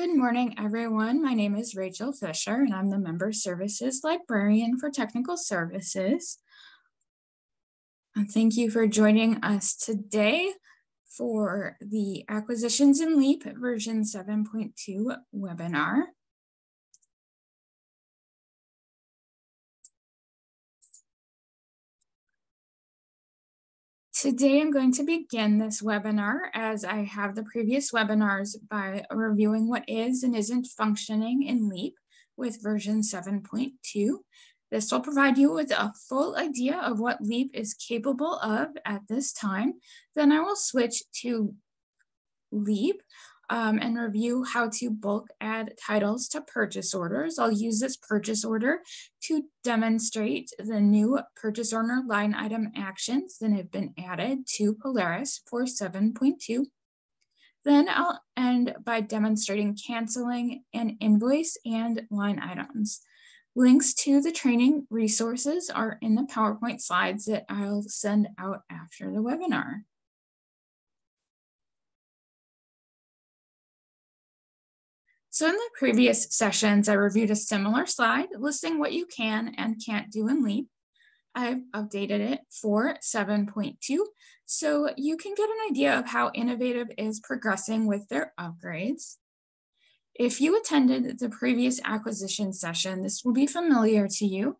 Good morning, everyone. My name is Rachel Fisher, and I'm the Member Services Librarian for Technical Services. And thank you for joining us today for the Acquisitions in LEAP version 7.2 webinar. Today, I'm going to begin this webinar as I have the previous webinars by reviewing what is and isn't functioning in LEAP with version 7.2. This will provide you with a full idea of what LEAP is capable of at this time. Then I will switch to LEAP um, and review how to bulk add titles to purchase orders. I'll use this purchase order to demonstrate the new purchase order line item actions that have been added to Polaris for 7.2. Then I'll end by demonstrating canceling an invoice and line items. Links to the training resources are in the PowerPoint slides that I'll send out after the webinar. So in the previous sessions, I reviewed a similar slide listing what you can and can't do in LEAP. I've updated it for 7.2 so you can get an idea of how Innovative is progressing with their upgrades. If you attended the previous acquisition session, this will be familiar to you.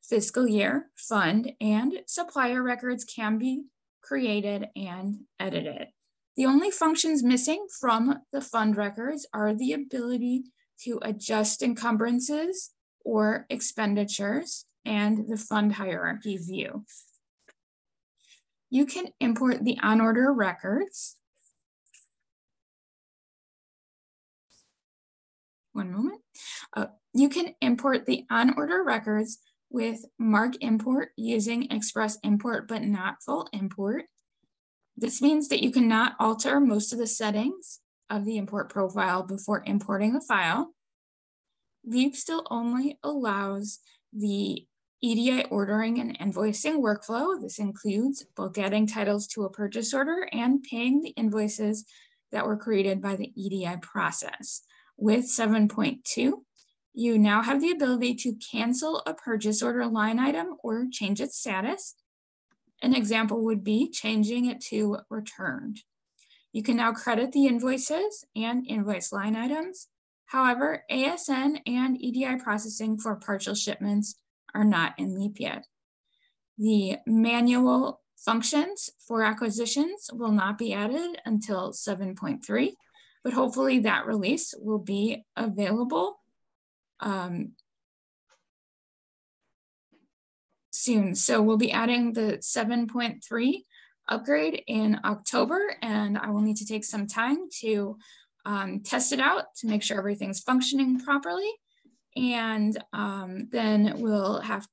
Fiscal year, fund, and supplier records can be created and edited. The only functions missing from the fund records are the ability to adjust encumbrances or expenditures and the fund hierarchy view. You can import the on order records. One moment. Uh, you can import the on order records with MARC import using express import, but not full import. This means that you cannot alter most of the settings of the import profile before importing the file. Leap still only allows the EDI ordering and invoicing workflow. This includes both adding titles to a purchase order and paying the invoices that were created by the EDI process. With 7.2, you now have the ability to cancel a purchase order line item or change its status. An example would be changing it to returned. You can now credit the invoices and invoice line items. However, ASN and EDI processing for partial shipments are not in LEAP yet. The manual functions for acquisitions will not be added until 7.3, but hopefully that release will be available um, soon. So we'll be adding the 7.3 upgrade in October and I will need to take some time to um, test it out to make sure everything's functioning properly. And um, then we'll have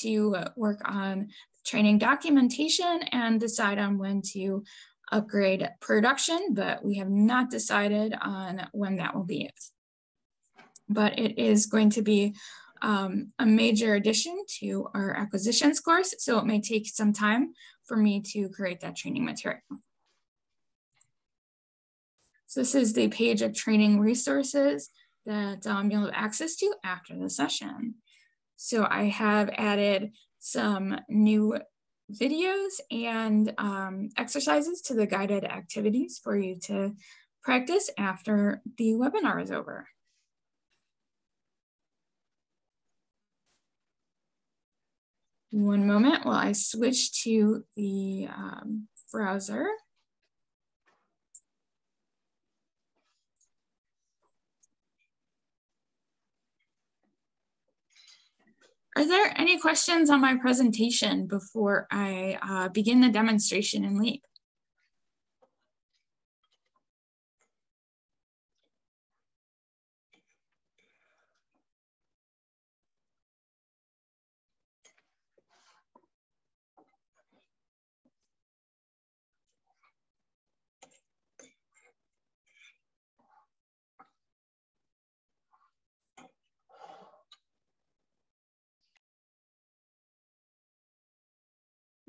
to work on training documentation and decide on when to upgrade production, but we have not decided on when that will be. But it is going to be um, a major addition to our acquisitions course, so it may take some time for me to create that training material. So this is the page of training resources that um, you'll have access to after the session. So I have added some new videos and um, exercises to the guided activities for you to practice after the webinar is over. One moment while I switch to the um, browser. Are there any questions on my presentation before I uh, begin the demonstration in LEAP?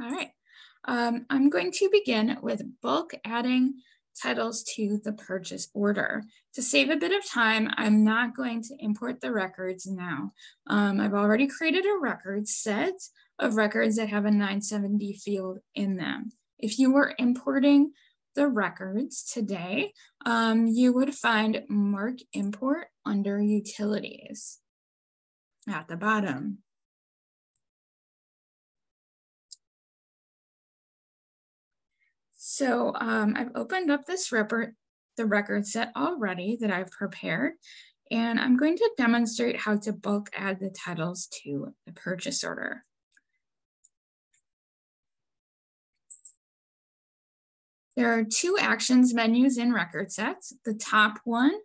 All right, um, I'm going to begin with bulk adding titles to the purchase order. To save a bit of time, I'm not going to import the records now. Um, I've already created a record set of records that have a 970 field in them. If you were importing the records today, um, you would find MARC Import under Utilities at the bottom. So um, I've opened up this the record set already that I've prepared, and I'm going to demonstrate how to bulk add the titles to the purchase order. There are two actions menus in record sets. The top one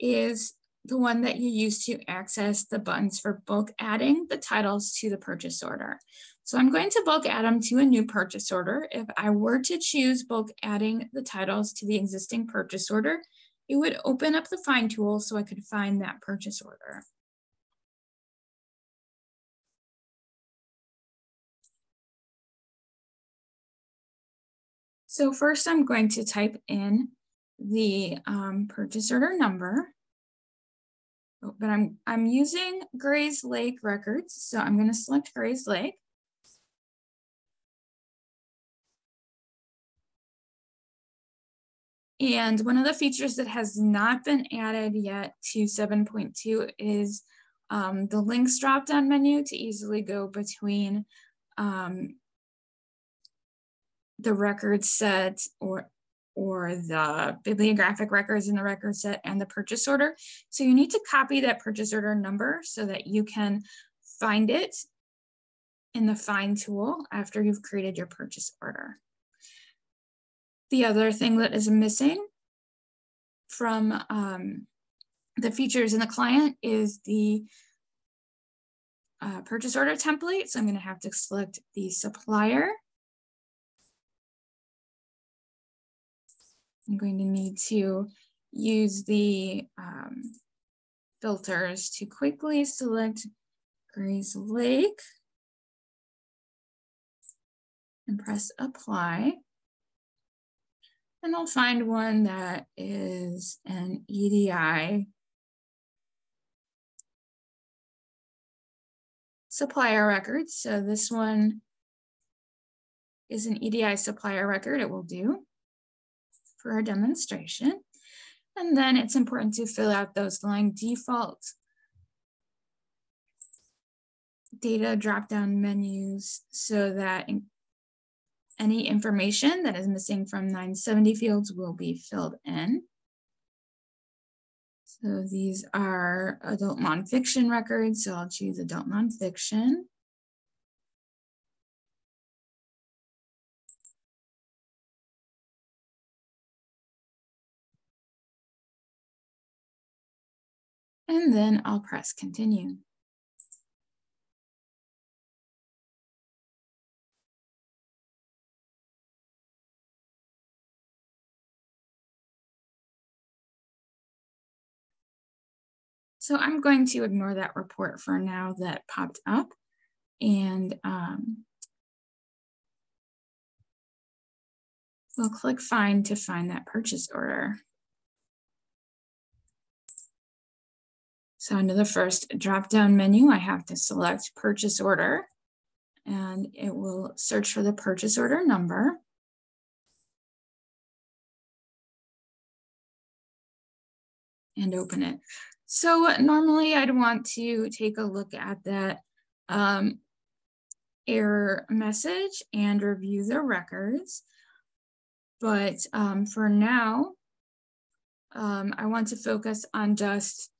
is the one that you use to access the buttons for bulk adding the titles to the purchase order. So I'm going to bulk add them to a new purchase order. If I were to choose bulk adding the titles to the existing purchase order, it would open up the find tool so I could find that purchase order. So first I'm going to type in the um, purchase order number. Oh, but I'm, I'm using Grayslake records, so I'm going to select Grayslake. And one of the features that has not been added yet to 7.2 is um, the links drop-down menu to easily go between um, the record set or or the bibliographic records in the record set and the purchase order. So you need to copy that purchase order number so that you can find it in the find tool after you've created your purchase order. The other thing that is missing from um, the features in the client is the uh, purchase order template. So I'm gonna have to select the supplier. I'm going to need to use the um, filters to quickly select Grayslake and press apply. And I'll find one that is an EDI supplier record. So this one is an EDI supplier record, it will do for our demonstration. And then it's important to fill out those line default data drop-down menus so that any information that is missing from 970 fields will be filled in. So these are adult nonfiction records, so I'll choose adult nonfiction. And then I'll press continue. So I'm going to ignore that report for now that popped up and um, we'll click find to find that purchase order. So under the first drop-down menu, I have to select purchase order and it will search for the purchase order number. and open it. So normally I'd want to take a look at that um, error message and review the records. But um, for now, um, I want to focus on just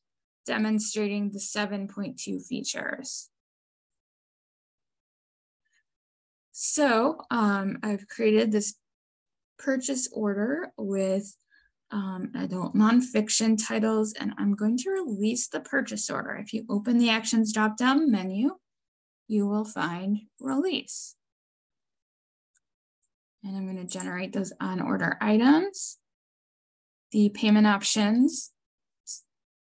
demonstrating the 7.2 features. So um, I've created this purchase order with um, adult nonfiction titles, and I'm going to release the purchase order. If you open the actions drop-down menu, you will find release. And I'm going to generate those on order items. The payment options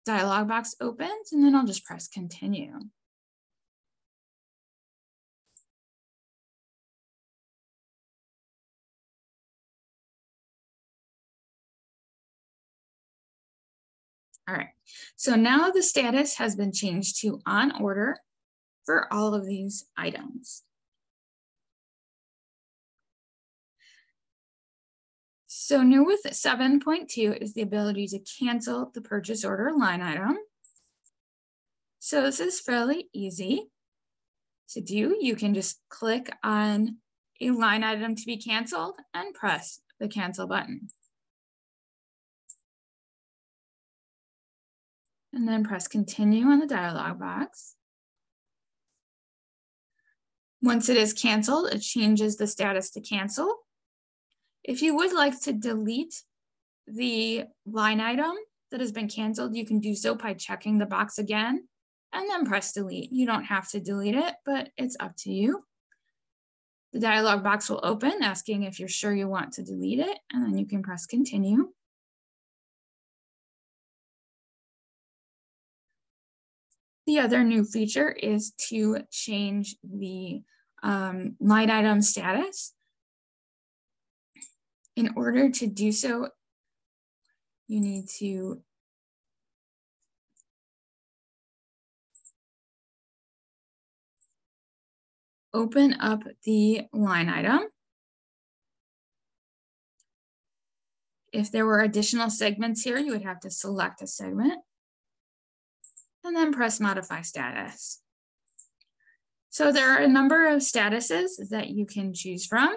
dialog box opens, and then I'll just press continue. All right, so now the status has been changed to on order for all of these items. So new with 7.2 is the ability to cancel the purchase order line item. So this is fairly easy to do. You can just click on a line item to be canceled and press the cancel button. And then press continue on the dialog box. Once it is canceled, it changes the status to cancel. If you would like to delete the line item that has been canceled, you can do so by checking the box again and then press delete. You don't have to delete it, but it's up to you. The dialog box will open asking if you're sure you want to delete it, and then you can press continue. The other new feature is to change the um, line item status. In order to do so, you need to open up the line item. If there were additional segments here, you would have to select a segment and then press modify status. So there are a number of statuses that you can choose from.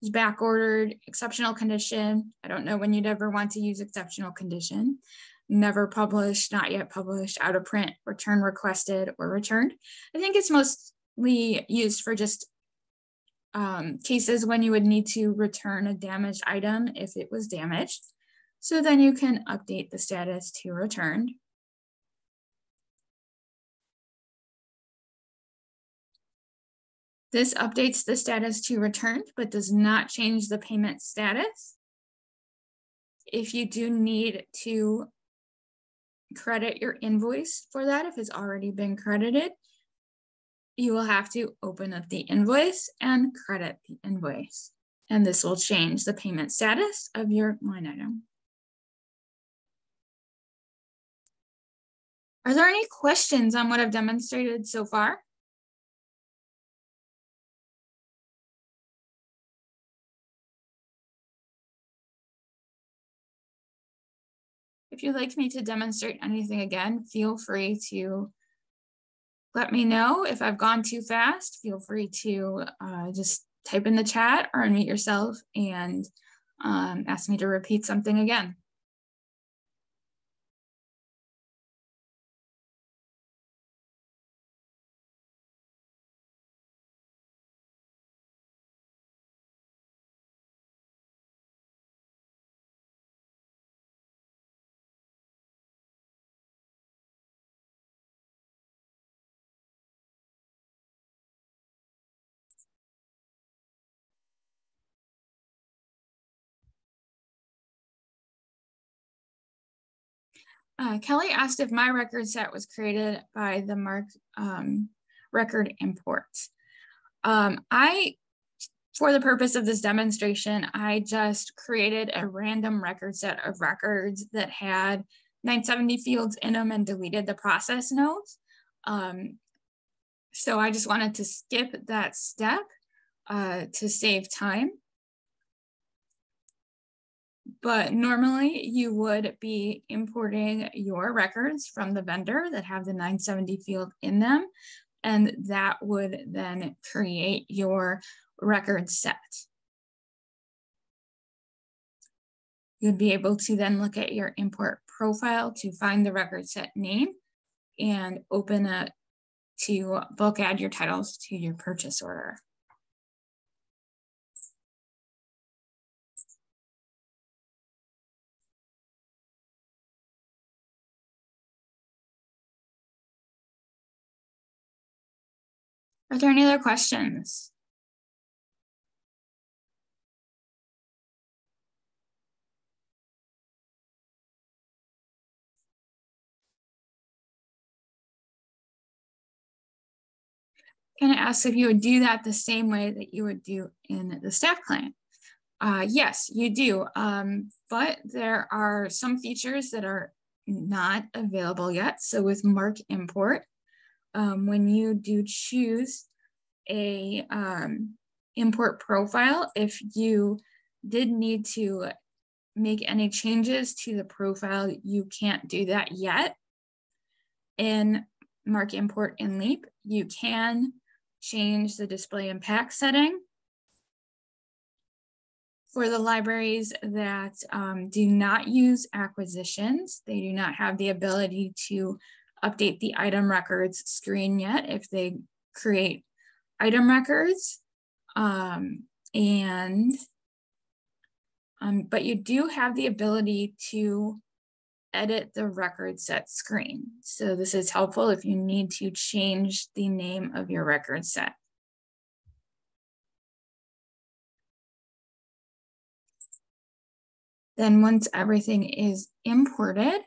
There's back ordered, exceptional condition. I don't know when you'd ever want to use exceptional condition never published, not yet published, out of print, return requested, or returned. I think it's mostly used for just um, cases when you would need to return a damaged item if it was damaged. So then you can update the status to returned. This updates the status to returned, but does not change the payment status. If you do need to credit your invoice for that if it's already been credited. You will have to open up the invoice and credit the invoice. And this will change the payment status of your line item. Are there any questions on what I've demonstrated so far? If you'd like me to demonstrate anything again, feel free to let me know. If I've gone too fast, feel free to uh, just type in the chat or unmute yourself and um, ask me to repeat something again. Uh, Kelly asked if my record set was created by the MARC um, record import. Um, I, for the purpose of this demonstration, I just created a random record set of records that had 970 fields in them and deleted the process nodes. Um, so I just wanted to skip that step uh, to save time but normally you would be importing your records from the vendor that have the 970 field in them, and that would then create your record set. You'd be able to then look at your import profile to find the record set name and open it to bulk add your titles to your purchase order. Are there any other questions? Can I ask if you would do that the same way that you would do in the staff client? Uh, yes, you do. Um, but there are some features that are not available yet. So with MARC Import, um, when you do choose a um, import profile, if you did need to make any changes to the profile, you can't do that yet. In MARC Import in Leap, you can change the display and pack setting for the libraries that um, do not use acquisitions, they do not have the ability to update the item records screen yet if they create item records. Um, and, um, but you do have the ability to edit the record set screen. So this is helpful if you need to change the name of your record set. Then once everything is imported,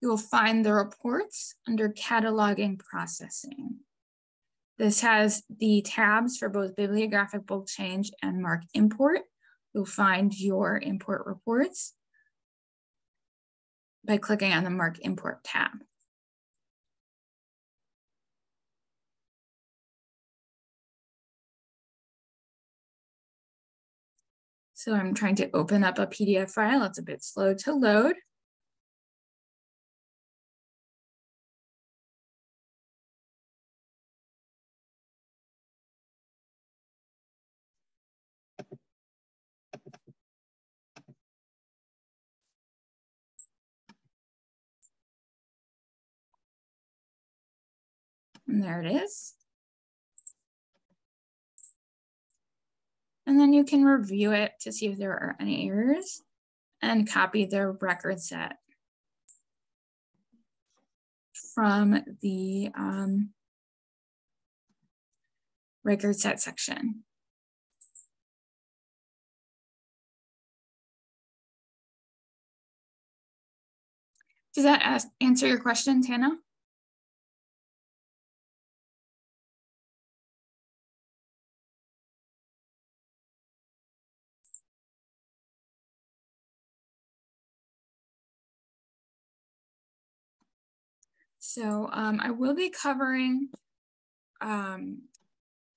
you will find the reports under cataloging processing. This has the tabs for both bibliographic bulk change and MARC import. You'll find your import reports by clicking on the MARC import tab. So I'm trying to open up a PDF file. It's a bit slow to load. And there it is. And then you can review it to see if there are any errors and copy the record set from the um, record set section. Does that ask, answer your question, Tana? So um, I will be covering um,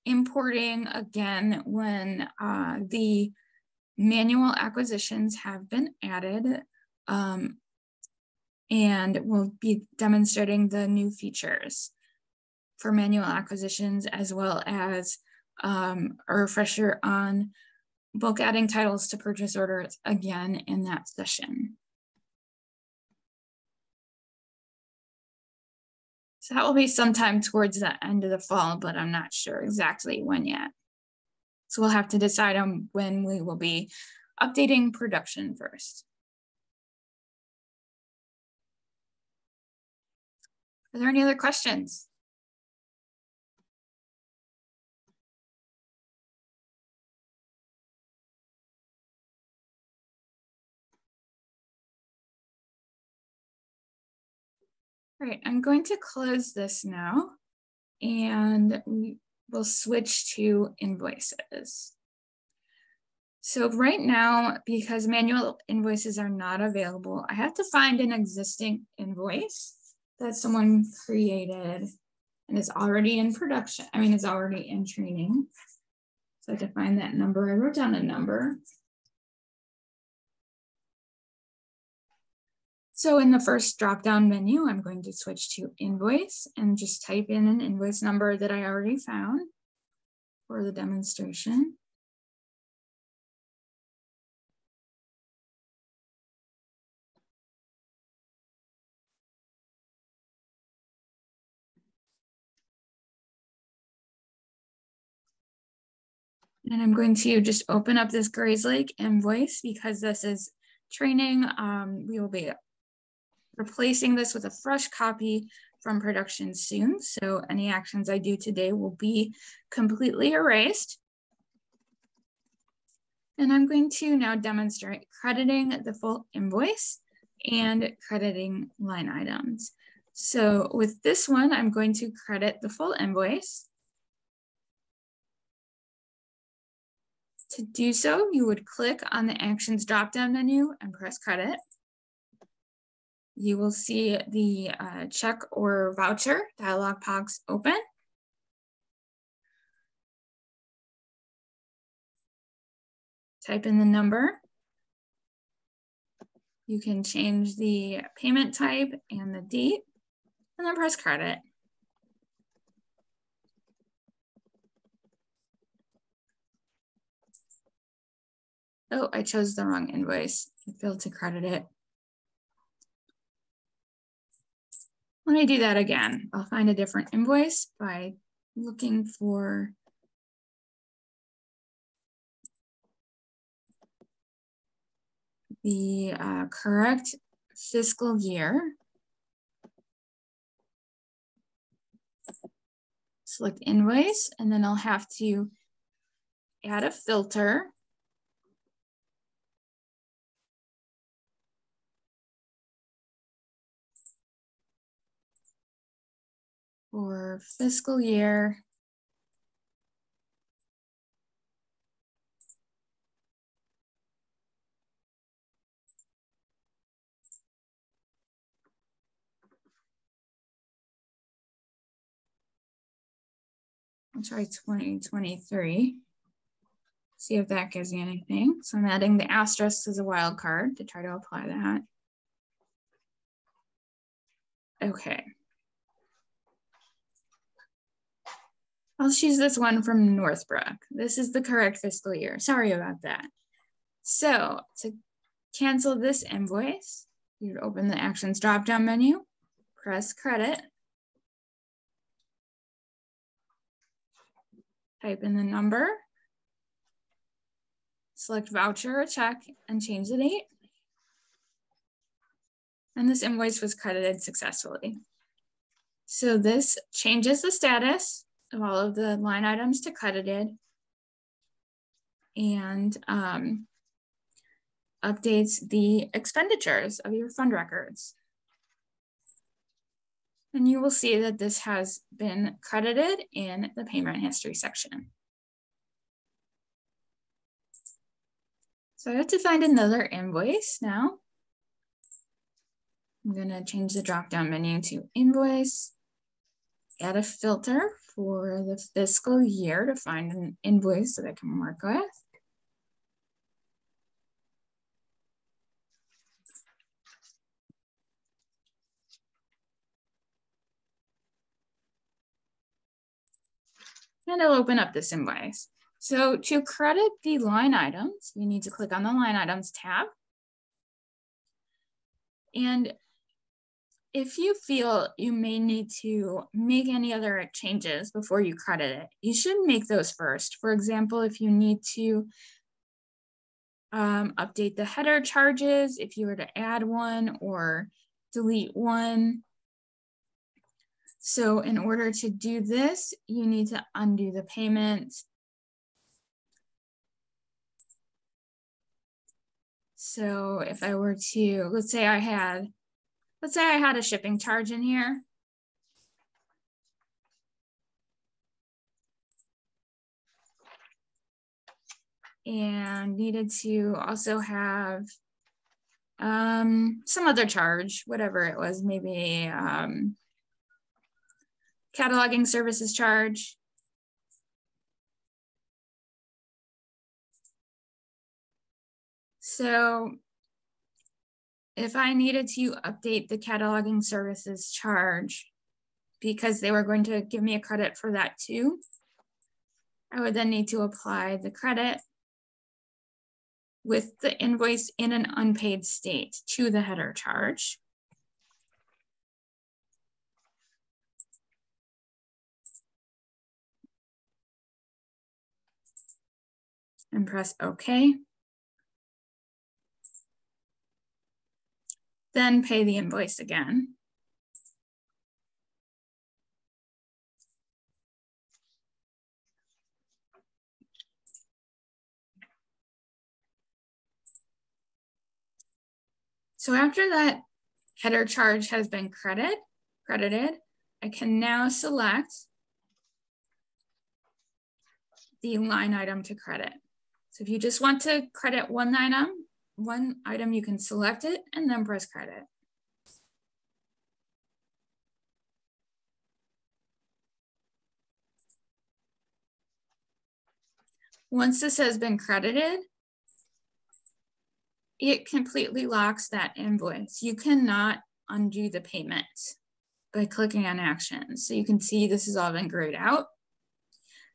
importing again when uh, the manual acquisitions have been added um, and we'll be demonstrating the new features for manual acquisitions as well as um, a refresher on bulk adding titles to purchase orders again in that session. So that will be sometime towards the end of the fall, but I'm not sure exactly when yet. So we'll have to decide on when we will be updating production first. Are there any other questions? All right, I'm going to close this now and we will switch to invoices. So right now, because manual invoices are not available, I have to find an existing invoice that someone created and is already in production. I mean, it's already in training. So to find that number, I wrote down a number. So in the first drop-down menu, I'm going to switch to invoice and just type in an invoice number that I already found for the demonstration. And I'm going to just open up this Grayslake invoice because this is training. Um, we will be replacing this with a fresh copy from production soon. So any actions I do today will be completely erased. And I'm going to now demonstrate crediting the full invoice and crediting line items. So with this one, I'm going to credit the full invoice. To do so, you would click on the Actions drop-down menu and press Credit. You will see the uh, check or voucher dialog box open. Type in the number. You can change the payment type and the date, and then press Credit. Oh, I chose the wrong invoice. I failed to credit it. Let me do that again. I'll find a different invoice by looking for the uh, correct fiscal year. Select invoice, and then I'll have to add a filter for fiscal year I'll try 2023. See if that gives you anything. So I'm adding the asterisk as a wild card to try to apply that. Okay. I'll choose this one from Northbrook. This is the correct fiscal year. Sorry about that. So to cancel this invoice, you'd open the actions drop-down menu, press credit, type in the number, select voucher or check, and change the date. And this invoice was credited successfully. So this changes the status of all of the line items to credited and um, updates the expenditures of your fund records. And you will see that this has been credited in the payment history section. So I have to find another invoice now. I'm gonna change the drop-down menu to invoice, add a filter for the fiscal year to find an invoice that I can work with. And it'll open up this invoice. So to credit the line items, you need to click on the line items tab. And if you feel you may need to make any other changes before you credit it, you should make those first. For example, if you need to um, update the header charges, if you were to add one or delete one. So in order to do this, you need to undo the payment. So if I were to, let's say I had Let's say I had a shipping charge in here. And needed to also have um, some other charge, whatever it was, maybe um, cataloging services charge. So if I needed to update the cataloging services charge because they were going to give me a credit for that too, I would then need to apply the credit with the invoice in an unpaid state to the header charge. And press OK. Then pay the invoice again. So after that header charge has been credit, credited, I can now select the line item to credit. So if you just want to credit one item, one item, you can select it and then press credit. Once this has been credited, it completely locks that invoice. You cannot undo the payment by clicking on actions. So you can see this has all been grayed out.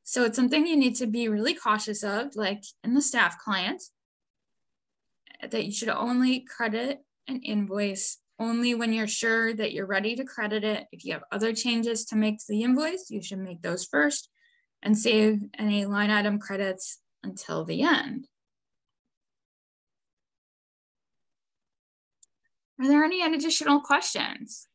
So it's something you need to be really cautious of, like in the staff client, that you should only credit an invoice only when you're sure that you're ready to credit it. If you have other changes to make to the invoice, you should make those first and save any line item credits until the end. Are there any additional questions?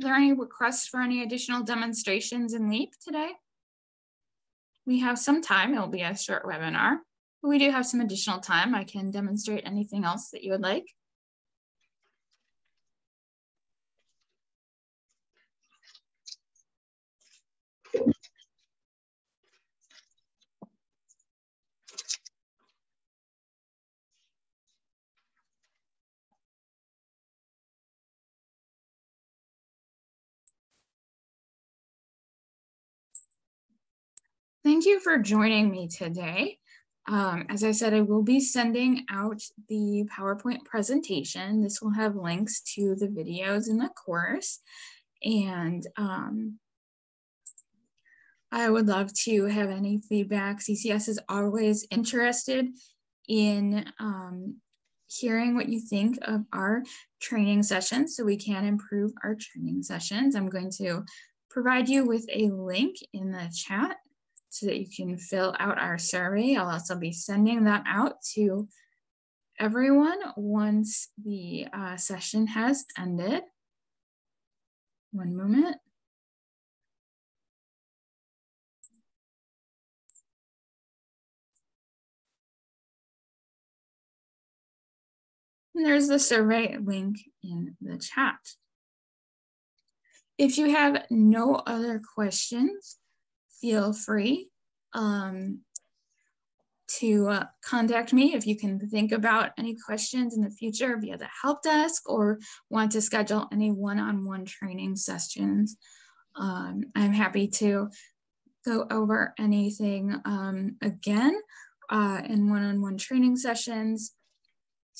Are there any requests for any additional demonstrations in LEAP today? We have some time, it'll be a short webinar, but we do have some additional time. I can demonstrate anything else that you would like. Thank you for joining me today. Um, as I said, I will be sending out the PowerPoint presentation. This will have links to the videos in the course. And um, I would love to have any feedback. CCS is always interested in um, hearing what you think of our training sessions so we can improve our training sessions. I'm going to provide you with a link in the chat so that you can fill out our survey. I'll also be sending that out to everyone once the uh, session has ended. One moment. And there's the survey link in the chat. If you have no other questions, feel free um, to uh, contact me if you can think about any questions in the future via the help desk or want to schedule any one-on-one -on -one training sessions. Um, I'm happy to go over anything um, again uh, in one-on-one -on -one training sessions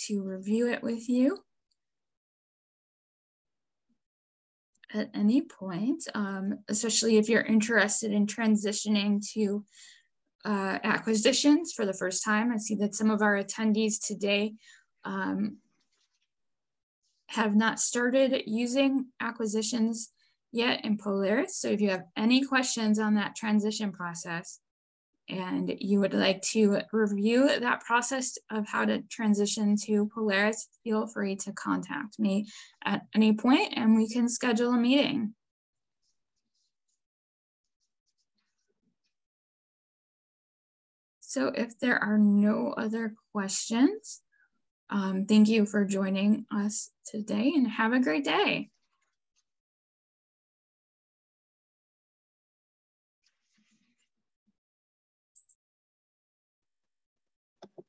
to review it with you. At any point, um, especially if you're interested in transitioning to uh, acquisitions for the first time. I see that some of our attendees today um, have not started using acquisitions yet in Polaris. So if you have any questions on that transition process, and you would like to review that process of how to transition to Polaris, feel free to contact me at any point and we can schedule a meeting. So if there are no other questions, um, thank you for joining us today and have a great day.